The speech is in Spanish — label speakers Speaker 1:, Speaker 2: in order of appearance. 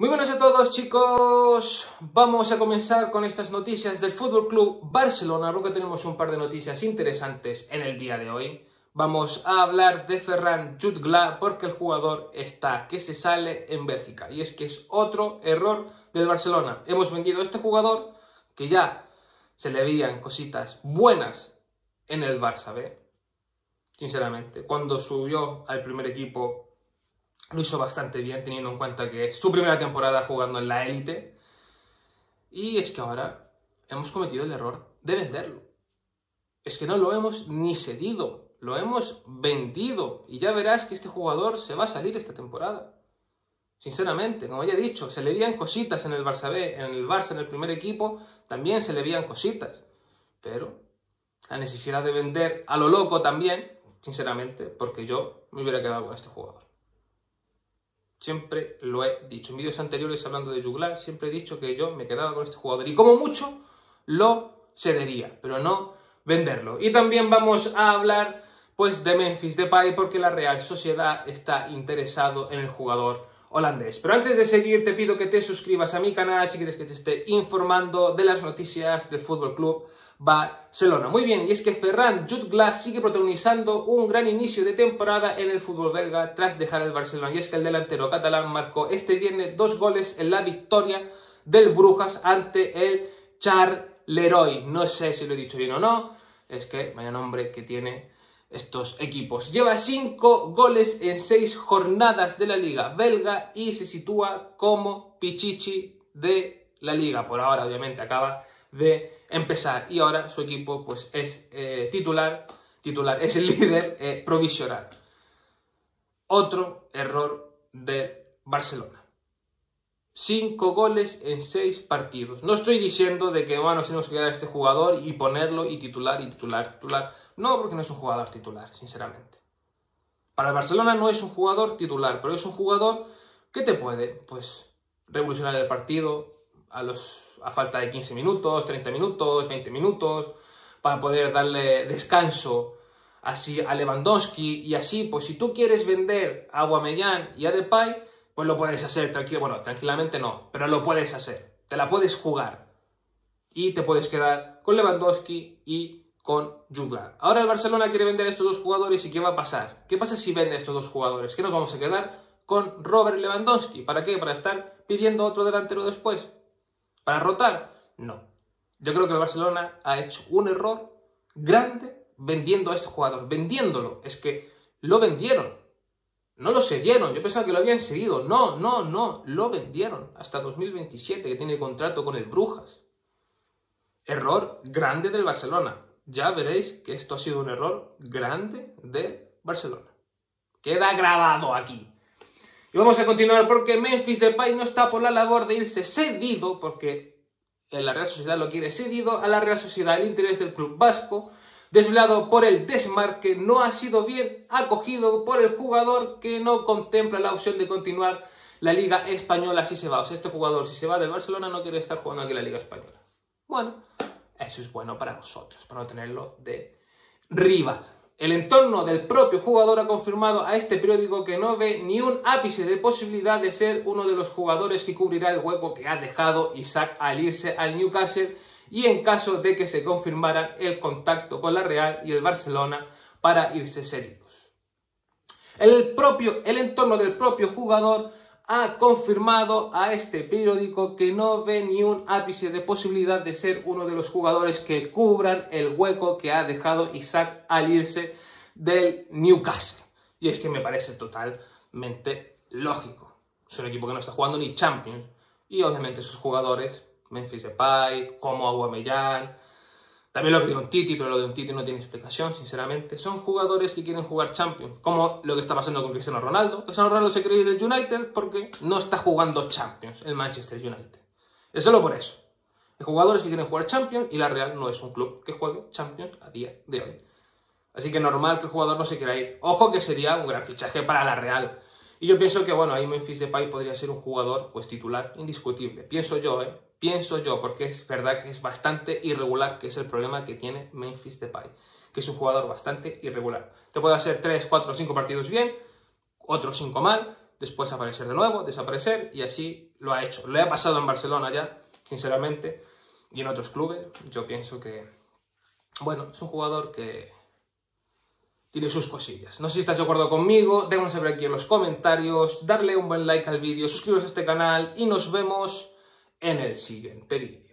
Speaker 1: Muy buenas a todos chicos, vamos a comenzar con estas noticias del Fútbol Club Barcelona, porque tenemos un par de noticias interesantes en el día de hoy. Vamos a hablar de Ferran Jutgla porque el jugador está que se sale en Bélgica y es que es otro error del Barcelona. Hemos vendido a este jugador que ya se le veían cositas buenas en el Barça B. Sinceramente, cuando subió al primer equipo lo hizo bastante bien, teniendo en cuenta que es su primera temporada jugando en la élite. Y es que ahora hemos cometido el error de venderlo. Es que no lo hemos ni cedido, lo hemos vendido. Y ya verás que este jugador se va a salir esta temporada. Sinceramente, como ya he dicho, se le veían cositas en el Barça B, en el Barça, en el primer equipo, también se le veían cositas. Pero la necesidad de vender a lo loco también, sinceramente, porque yo me hubiera quedado con este jugador. Siempre lo he dicho. En vídeos anteriores hablando de Juglar, siempre he dicho que yo me quedaba con este jugador y como mucho lo cedería, pero no venderlo. Y también vamos a hablar pues de Memphis Depay porque la Real Sociedad está interesado en el jugador holandés. Pero antes de seguir te pido que te suscribas a mi canal si quieres que te esté informando de las noticias del Fútbol Club Barcelona. Muy bien, y es que Ferran Jutglas sigue protagonizando un gran inicio de temporada en el fútbol belga tras dejar el Barcelona. Y es que el delantero catalán marcó este viernes dos goles en la victoria del Brujas ante el Charleroi. No sé si lo he dicho bien o no, es que vaya nombre que tiene estos equipos. Lleva cinco goles en seis jornadas de la liga belga y se sitúa como Pichichi de la liga. Por ahora, obviamente, acaba de empezar. Y ahora su equipo pues es eh, titular, titular, es el líder eh, provisional. Otro error de Barcelona. Cinco goles en seis partidos. No estoy diciendo de que bueno, tenemos que quedar a este jugador y ponerlo y titular y titular, titular. No, porque no es un jugador titular, sinceramente. Para el Barcelona no es un jugador titular, pero es un jugador que te puede, pues, revolucionar el partido a los a falta de 15 minutos, 30 minutos, 20 minutos, para poder darle descanso así a Lewandowski y así, pues si tú quieres vender a Guamellán y a Depay, pues lo puedes hacer tranquilo, bueno, tranquilamente no, pero lo puedes hacer, te la puedes jugar y te puedes quedar con Lewandowski y con Juglar. Ahora el Barcelona quiere vender a estos dos jugadores y ¿qué va a pasar? ¿Qué pasa si vende a estos dos jugadores? ¿Qué nos vamos a quedar con Robert Lewandowski? ¿Para qué? ¿Para estar pidiendo otro delantero después? ¿Para rotar? No. Yo creo que el Barcelona ha hecho un error grande vendiendo a este jugador. Vendiéndolo. Es que lo vendieron. No lo cedieron. Yo pensaba que lo habían seguido. No, no, no. Lo vendieron hasta 2027, que tiene contrato con el Brujas. Error grande del Barcelona. Ya veréis que esto ha sido un error grande del Barcelona. Queda grabado aquí. Y vamos a continuar porque Memphis Depay no está por la labor de irse cedido, porque la Real Sociedad lo quiere cedido a la Real Sociedad. El interés del club vasco, desvelado por el desmarque, no ha sido bien acogido por el jugador que no contempla la opción de continuar la Liga Española si se va. O sea, este jugador, si se va de Barcelona, no quiere estar jugando aquí la Liga Española. Bueno, eso es bueno para nosotros, para no tenerlo de rival. El entorno del propio jugador ha confirmado a este periódico que no ve ni un ápice de posibilidad de ser uno de los jugadores que cubrirá el hueco que ha dejado Isaac al irse al Newcastle y en caso de que se confirmara el contacto con la Real y el Barcelona para irse serios. El, el entorno del propio jugador ha confirmado a este periódico que no ve ni un ápice de posibilidad de ser uno de los jugadores que cubran el hueco que ha dejado Isaac al irse del Newcastle. Y es que me parece totalmente lógico. Es un equipo que no está jugando ni Champions. Y obviamente sus jugadores, Memphis Depay, como Aguamellán, también lo que de Titi, pero lo de Titi no tiene explicación, sinceramente. Son jugadores que quieren jugar Champions, como lo que está pasando con Cristiano Ronaldo. Cristiano Ronaldo se quiere ir del United porque no está jugando Champions el Manchester United. Es solo por eso. Hay jugadores que quieren jugar Champions y la Real no es un club que juegue Champions a día de hoy. Así que normal que el jugador no se quiera ir. Ojo que sería un gran fichaje para la Real. Y yo pienso que, bueno, ahí Memphis Depay podría ser un jugador, pues, titular indiscutible. Pienso yo, ¿eh? Pienso yo, porque es verdad que es bastante irregular, que es el problema que tiene Memphis Depay, que es un jugador bastante irregular. Te puede hacer 3, 4, 5 partidos bien, otros 5 mal, después aparecer de nuevo, desaparecer, y así lo ha hecho. Le ha pasado en Barcelona ya, sinceramente, y en otros clubes. Yo pienso que, bueno, es un jugador que tiene sus cosillas. No sé si estás de acuerdo conmigo, déjanos saber aquí en los comentarios, darle un buen like al vídeo, suscribiros a este canal y nos vemos en el siguiente vídeo.